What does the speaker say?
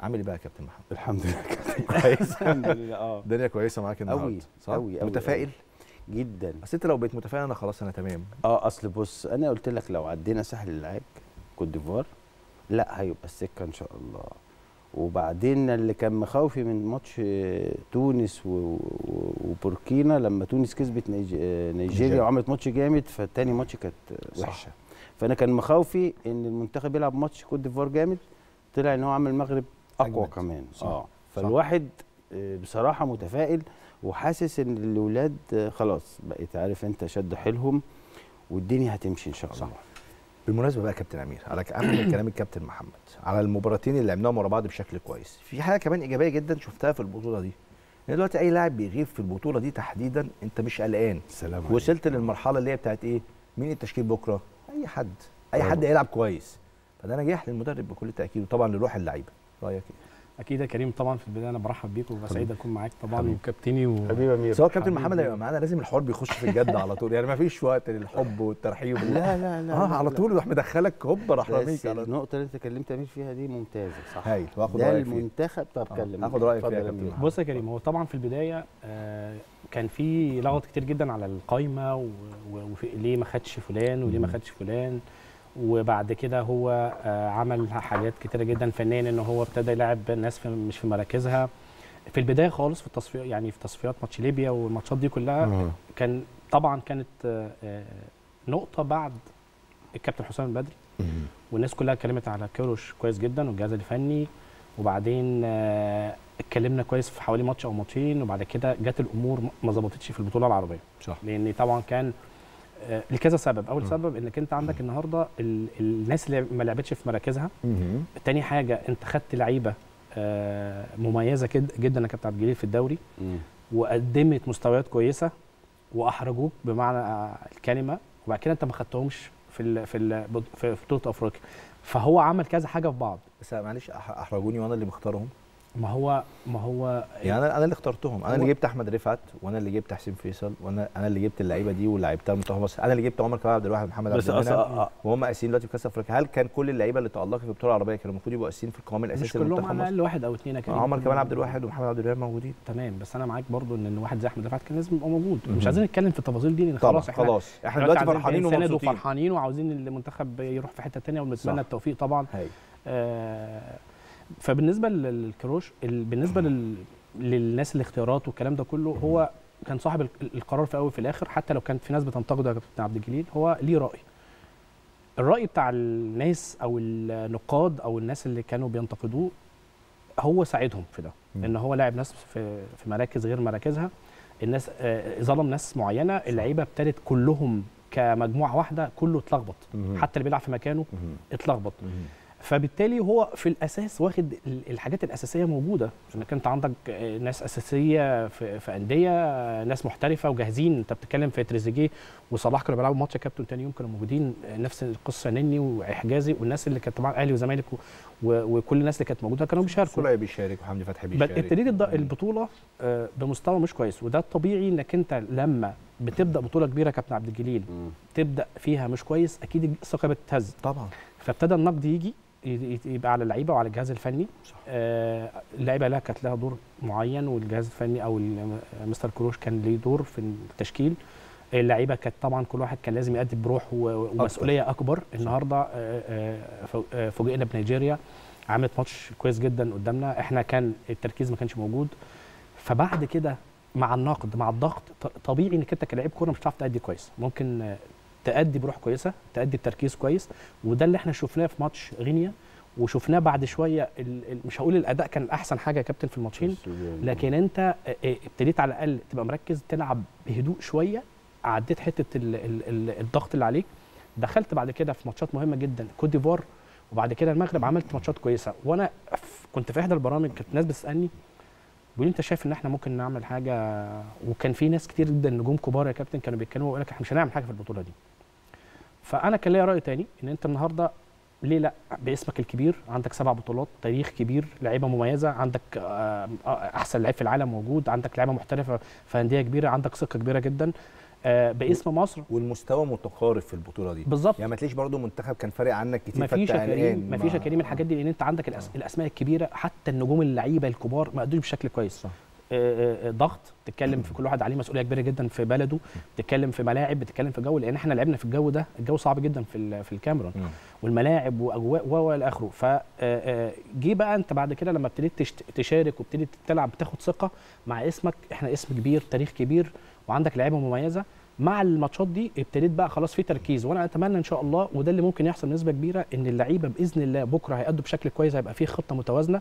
عامل إيه بقى يا كابتن محمد؟ الحمد لله كويس. الحمد لله آه. الدنيا كويسة معاك النهارده قوي صح؟ قوي قوي متفائل؟ جدا. بس أنت لو بقيت متفائل أنا خلاص أنا تمام. آه أصل بص أنا قلت لك لو عدينا ساحل العاج كوت ديفوار لا هيبقى السكة إن شاء الله. وبعدين اللي كان مخاوفي من ماتش تونس وبوركينا لما تونس كسبت آه، نيجيريا. وعملت ماتش جامد فالتاني ماتش كانت. وحشة. فأنا كان مخاوفي إن المنتخب يلعب ماتش كوت ديفوار جامد طلع إن هو عمل المغرب أقوى أجمد. كمان. صح. آه. فالواحد آه، بصراحة متفائل وحاسس إن الاولاد آه، خلاص بقيت عارف أنت شد حيلهم والدنيا هتمشي إن شاء الله. صح. بالمناسبه بقى كابتن أمير على من كلام الكابتن محمد على المباراتين اللي لعبناهم ورا بعض بشكل كويس في حاجة كمان إيجابية جدا شفتها في البطولة دي إن دلوقتي أي لاعب بيغيب في البطولة دي تحديدا أنت مش قلقان. سلام وصلت للمرحلة اللي هي بتاعت إيه؟ مين التشكيل بكرة؟ أي حد. أي حد هيلعب كويس. فده نجاح للمدرب بكل تأكيد وطبعا لروح اللعيبة. رأيك إيه؟ أكيد يا كريم طبعا في البداية أنا برحب بيك وببقى سعيد أكون معاك طبعا. وكابتني و... حبيبي أمير. سواء كابتن. محمد هيبقى معانا لازم الحوار بيخش في الجد على طول. يعني ما فيش وقت للحب والترحيب لا لا لا آه لا. على. طول راح مدخلك هوب راح راميك على طول. النقطة اللي أنت كلمت أمير فيها دي ممتازة صح؟ هايل. وآخد ده رأيك فيه المنتخب. طب آه، كلم هاخد رأيك اتفضل فيها كابتن. بص يا كريم هو طبعا في البداية آه، كان في لغط كتير جدا على القايمة و- و- وفي ليه ما خدش فلان وليه ما. خدش فلان. وبعد كده هو آه، عمل حاجات كتيرة جدا فنيا إن هو ابتدى يلعب ناس في مش في مراكزها. في البداية خالص في التصفيات يعني في تصفيات ماتش ليبيا والماتشات دي كلها آه. كان طبعا كانت آه، آه، نقطة بعد الكابتن حسام البدري. والناس كلها اتكلمت على كيروش كويس جدا والجهاز الفني. وبعدين اتكلمنا كويس في حوالي ماتش أو ماتشين. وبعد كده جت الأمور ما ظبطتش في البطولة العربية. صح. لأن طبعا كان لكذا سبب. أول. سبب إنك أنت عندك النهارده ال- الناس اللي ما لعبتش في مراكزها. تاني حاجة أنت خدت لعيبة آه، مميزة كد- جدا. يا كابتن عبد الجليل في الدوري. وقدمت مستويات كويسة واحرجوك بمعنى آه، الكلمة. وبعد كده أنت ما خدتهمش في ال في ال في بطولة أفريقيا. فهو عمل كذا حاجة في بعض. بس معلش أحرجوني وأنا اللي مختارهم؟ ما هو ما هو يعني أنا أنا اللي اخترتهم. أنا اللي جبت أحمد رفعت وأنا اللي جبت حسين فيصل وأنا أنا اللي جبت اللعيبة دي ولعبتها منتخب مصر أنا اللي جبت عمر كمال عبد الواحد ومحمد عبد بس المنعم. أصلا وهم قاسيين دلوقتي في كأس أفريقيا. هل كان كل اللعيبة اللي تألقت في البطوله العربيه كانوا المفروض يبقوا قاسيين في القوام مش الاساسي كلهم لمنتخب على مصر؟ الاقل واحد أو اثنين يا كريم عمر كمال عبد الواحد ومحمد عبد الوهاب موجودين. تمام بس أنا معاك برضو إن واحد زي أحمد رفعت كان لازم يبقى موجود. مش عايزين نتكلم في التفاصيل دي خلاص إحنا خلاص. إحنا دلوقتي فرحانين ومبسوطين. وفرحانين وعاوزين المنتخب يروح في حتة ثانية. ونتمنى التوفيق طبعا. آه، فبالنسبة لل- للكروش ال- بالنسبة لل للناس الاختيارات والكلام ده كله هو كان صاحب ال- القرار في الأول وفي الآخر حتى لو كانت في ناس بتنتقده يا كابتن عبد الجليل هو ليه رأي الرأي بتاع الناس أو النقاد أو الناس اللي كانوا بينتقدوه هو ساعدهم في ده. إن هو لاعب ناس في في مراكز غير مراكزها الناس آه، ظلم ناس معينة اللعيبة ابتدت كلهم كمجموعة واحدة كله اتلخبط. حتى اللي بيلعب في مكانه. اتلخبط. فبالتالي هو في الأساس واخد ال- الحاجات الأساسية موجودة. انك انت عندك آه، ناس أساسية في, في أندية آه، ناس محترفة وجاهزين. أنت بتتكلم في تريزيجيه وصلاح كانوا بيلعبوا ماتش كابتن تاني يوم كانوا موجودين آه، نفس القصة نني وحجازي والناس اللي كانت طبعا أهلي وزمالك وكل الناس اللي كانت موجودة كانوا بيشاركوا. سولية بيشارك وحمدي فتحي بيشارك. ابتديت البطولة بمستوى مش كويس. وده الطبيعي إنك أنت لما بتبدأ بطولة كبيرة كابتن عبد الجليل. تبدأ فيها مش كويس أكيد الثقة بتهز. طبعا. فابتدى النقد يجي يبقى على اللعيبة وعلى الجهاز الفني. صح. آه اللعيبة لها كانت لها دور معين والجهاز الفني أو مستر كروش كان ليه دور في التشكيل. اللعيبة كانت طبعا كل واحد كان لازم يأدي بروح و- ومسؤولية أكبر. النهارده آه، آه، آه، فوجئنا بنيجيريا عملت ماتش كويس جدا قدامنا. إحنا كان التركيز ما كانش موجود. فبعد كده مع النقد مع الضغط طبيعي إنك أنت كلاعب كورة مش هتعرف تأدي كويس. ممكن تأدي بروح كويسة تأدي بتركيز كويس وده اللي إحنا شفناه في ماتش غينيا وشفناه بعد شوية مش هقول الأداء كان أحسن حاجة يا كابتن في الماتشين لكن انت ابتديت على الأقل تبقى مركز تلعب بهدوء شوية عديت حتة ال ال ال الضغط اللي عليك. دخلت بعد كده في ماتشات مهمة جدا كوت ديفوار وبعد كده المغرب عملت ماتشات كويسة. وأنا كنت في إحدى البرامج كانت ناس بتسألني بيقول أنت شايف إن إحنا ممكن نعمل حاجة؟ وكان في ناس كتير جدا نجوم كبار يا كابتن كانوا بيتكلموا ويقول لك إحنا مش هنعمل حاجة في البطولة دي. فأنا كان ليا رأي تاني إن أنت النهارده ليه لأ؟ باسمك الكبير عندك سبع بطولات تاريخ كبير لعيبة مميزة عندك آه، آه، أحسن لعيب في العالم موجود عندك لعيبة محترفة في أندية كبيرة عندك ثقة كبيرة جدا آه باسم مصر. والمستوى متقارب في البطولة دي. بالظبط. يعني ما تلاقيش برضو منتخب كان فارق عنك كتير مفيش يا كريم. مفيش يا كريم الحاجات دي لأن أنت عندك الأس... الأسماء الكبيرة حتى النجوم اللعيبة الكبار ما ادوش بشكل كويس. صح. آه، آه، ضغط بتتكلم في كل واحد عليه مسؤولية كبيرة جدا في بلده بتتكلم في ملاعب بتتكلم في جو لأن إحنا لعبنا في الجو ده الجو صعب جدا في في الكاميرون. والملاعب وأجواء و و إلى آخره. ف آه، آه، جه بقى أنت بعد كده لما ابتديت تشارك وابتديت تلعب بتاخد ثقة مع اسمك. إحنا اسم كبير تاريخ كبير وعندك لعيبة مميزة. مع الماتشات دي ابتديت بقى خلاص في تركيز وأنا أتمنى إن شاء الله وده اللي ممكن يحصل بنسبة كبيرة إن اللعيبة بإذن الله بكرة هيأدوا بشكل كويس هيبقى في خطة متوازنة.